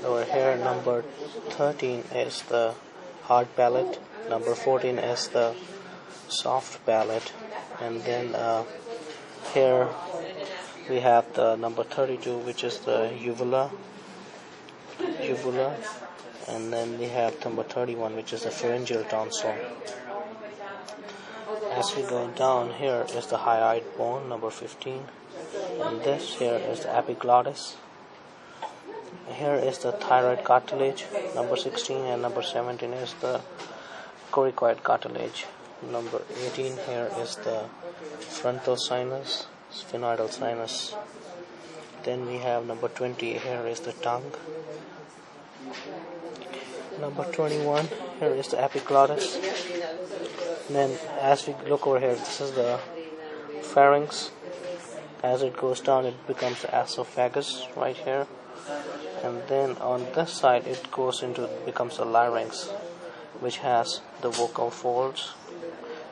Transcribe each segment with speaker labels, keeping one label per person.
Speaker 1: Over here number 13 is the hard palate, number 14 is the soft palate, and then uh, here we have the number 32 which is the uvula, uvula, and then we have number 31 which is the pharyngeal tonsil. As we go down here is the hyoid bone number 15 and this here is the epiglottis here is the thyroid cartilage. Number 16 and number 17 is the cricoid cartilage. Number 18 here is the frontal sinus sphenoidal sinus. Then we have number 20 here is the tongue. Number 21 here is the epiglottis. And then as we look over here this is the pharynx. As it goes down it becomes the esophagus right here and then on this side it goes into becomes the larynx which has the vocal folds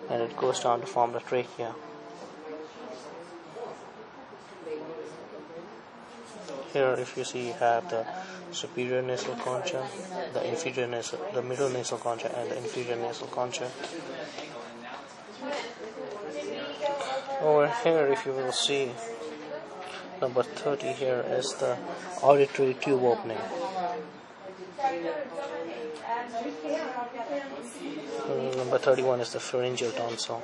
Speaker 1: and it goes down to form the trachea. Here if you see you have the superior nasal concha the inferior nasal the middle nasal concha and the inferior nasal concha. Over here if you will see number 30 here is the auditory tube opening. Hmm, number 31 is the pharyngeal tonsil